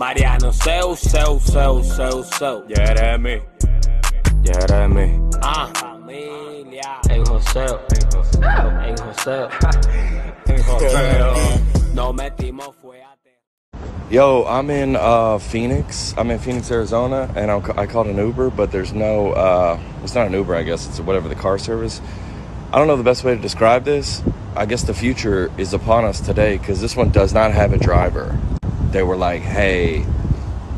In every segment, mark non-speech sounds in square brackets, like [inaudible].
Mariano Seu, Seu, Seu, Seu, Seu. Jeremy, Jeremy. Ah, familia. En José, en José, en José. No metimos fue a Yo, I'm in uh, Phoenix. I'm in Phoenix, Arizona, and I'm, I called an Uber, but there's no. Uh, it's not an Uber, I guess. It's whatever the car service. I don't know the best way to describe this. I guess the future is upon us today because this one does not have a driver. They were like, "Hey,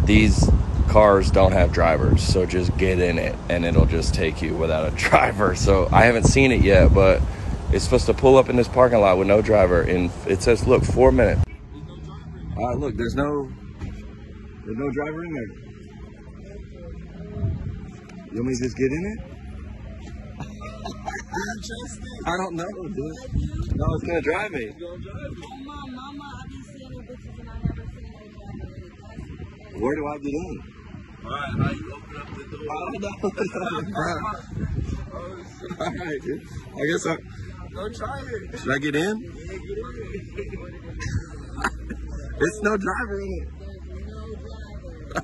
these cars don't have drivers, so just get in it, and it'll just take you without a [laughs] driver." So I haven't seen it yet, but it's supposed to pull up in this parking lot with no driver, and it says, "Look, four minutes." Uh, look, there's no, there's no driver in there. You want me to just get in it? [laughs] I don't know, dude. No, it's gonna drive me. Mama, mama, I be seeing the bitches and I never seen a driver with a license. Where do I get in? Alright, how you open up the door? I don't know. All right, dude. I guess I. Go try it. Should I get in? Get in. [laughs] It's no driver in it. No driver.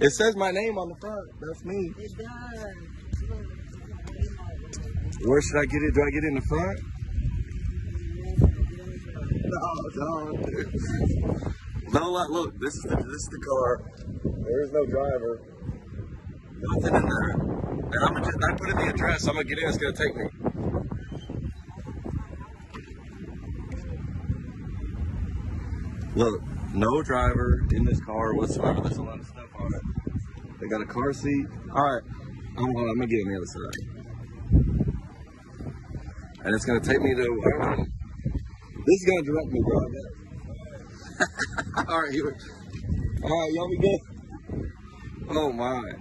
It says my name on the front. That's me. It does. Where should I get it? Do I get in the front? No, no. [laughs] No, look, look, this is the this is the car. There is no driver. Nothing in there. And I'm gonna just, I put in the address. I'm gonna get in. It's gonna take me. Look, no driver in this car whatsoever. There's a lot of stuff on it. They got a car seat. All right. I'm gonna get on the other side and it's gonna take me to. I don't know. This is gonna direct me, bro. [laughs] [laughs] All right, here. All right, y'all be good. Oh my.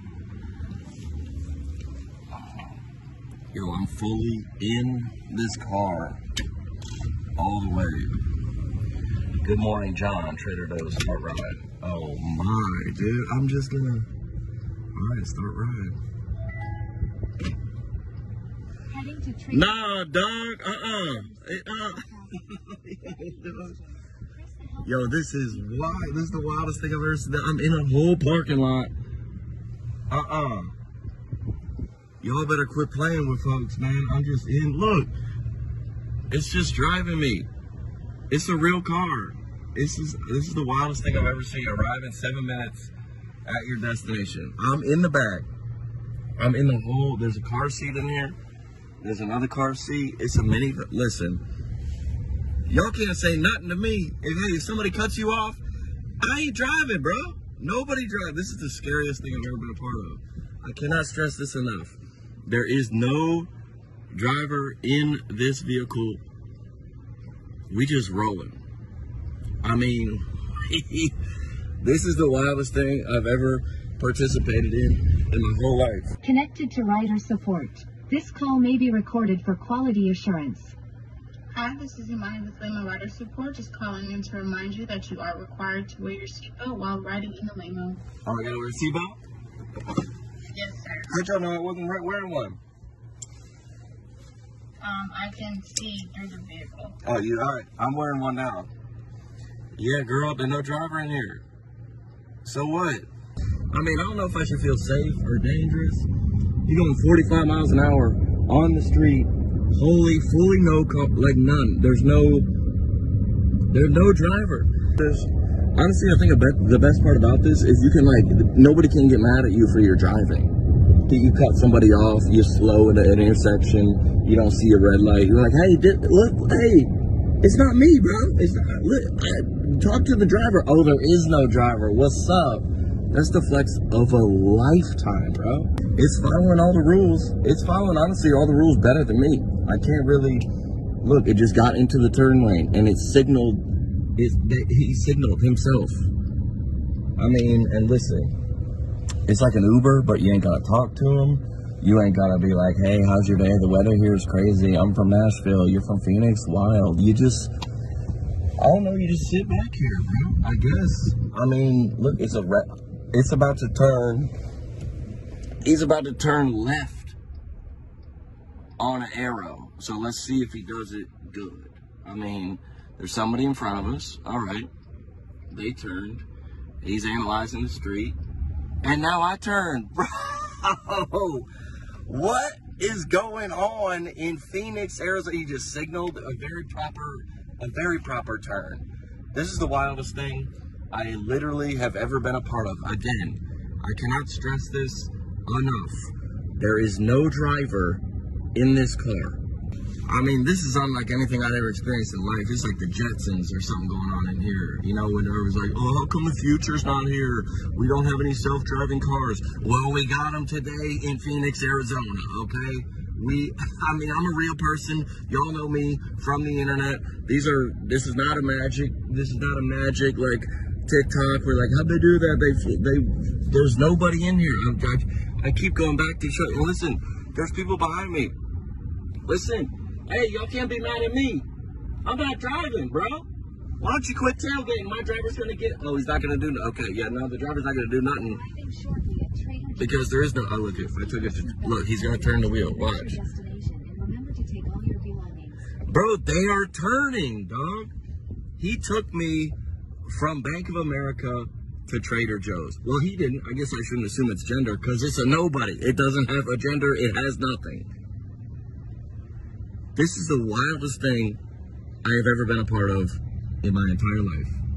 Yo, I'm fully in this car all the way. Good morning, John. Trader Joe's start ride. Oh my, dude. I'm just gonna. All right, start ride. Heading to Trader Nah, dog. Uh-uh. Eh, uh. [laughs] Yo, this is wild. This is the wildest thing I've ever seen. I'm in a whole parking lot. Uh-uh. Y'all better quit playing with folks, man. I'm just in. Look. It's just driving me. It's a real car. This is this is the wildest thing I've ever seen. Arrive in seven minutes at your destination. I'm in the back. I'm in the whole. There's a car seat in here. There's another car seat. It's a mini. Listen, y'all can't say nothing to me. If hey, if somebody cuts you off, I ain't driving, bro. Nobody drive. This is the scariest thing I've ever been a part of. I cannot stress this enough. There is no driver in this vehicle. We just rolling. I mean, [laughs] this is the wildest thing I've ever participated in in my whole life. Connected to rider support. This call may be recorded for quality assurance. Hi, this is Imani with Waymo Rider Support. Just calling in to remind you that you are required to wear your seatbelt while riding in the Waymo. Oh, I gotta wear a seatbelt? Yes, sir. How'd y'all know I wasn't right wearing one? Um, I can see through the vehicle. Oh, you all right? I'm wearing one now. Yeah, girl, there's no driver in here. So what? I mean, I don't know if I should feel safe or dangerous. You're going 45 miles an hour on the street, wholly, fully no, co- like none. There's no, there's no driver. There's, honestly, I think the best part about this is you can like, nobody can get mad at you for your driving. You cut somebody off, you're slow at an intersection, you don't see a red light. You're like, hey, look, hey, it's not me, bro. It's not, look, I, talk to the driver. Oh, there is no driver. What's up? That's the flex of a lifetime, bro. It's following all the rules. It's following, honestly, all the rules better than me. I can't really look. It just got into the turn lane and it signaled. It, he signaled himself. I mean, and listen, it's like an Uber, but you ain't gotta talk to him. You ain't gotta be like, hey, how's your day? The weather here is crazy. I'm from Nashville. You're from Phoenix. Wild. You just, I don't know. You just sit back here, bro. I guess. I mean, look, it's a, re- it's about to turn. He's about to turn left on an arrow. So let's see if he does it good. I mean, there's somebody in front of us. All right. they turned. He's analyzing the street. And now I turn. [laughs] Bro, what is going on in Phoenix, Arizona? He just signaled a very proper, a very proper turn. This is the wildest thing I literally have ever been a part of. Again, I cannot stress this enough. There is no driver in this car. I mean, this is unlike anything I've ever experienced in life. It's like the Jetsons or something going on in here. You know, when was like, oh, how come the future's not here? We don't have any self-driving cars. Well, we got them today in Phoenix, Arizona, okay? We, [laughs] I mean, I'm a real person. Y'all know me from the internet. These are, this is not a magic, this is not a magic, like, TikTok. We're like, how'd they do that? They, they, there's nobody in here. I'm, I, I keep going back to show. Listen, there's people behind me. Listen, hey, y'all can't be mad at me. I'm not driving, bro. Why don't you quit tailgating? My driver's gonna get. Oh, he's not gonna do. Okay, yeah, no, the driver's not gonna do nothing because there is no. Oh, look, if I took it, to, look, he's gonna turn the wheel. Watch, bro. They are turning, dog. He took me from Bank of America to Trader Joe's. Well, he didn't. I guess I shouldn't assume it's gender because it's a nobody. It doesn't have a gender. It has nothing. This is the wildest thing I have ever been a part of in my entire life.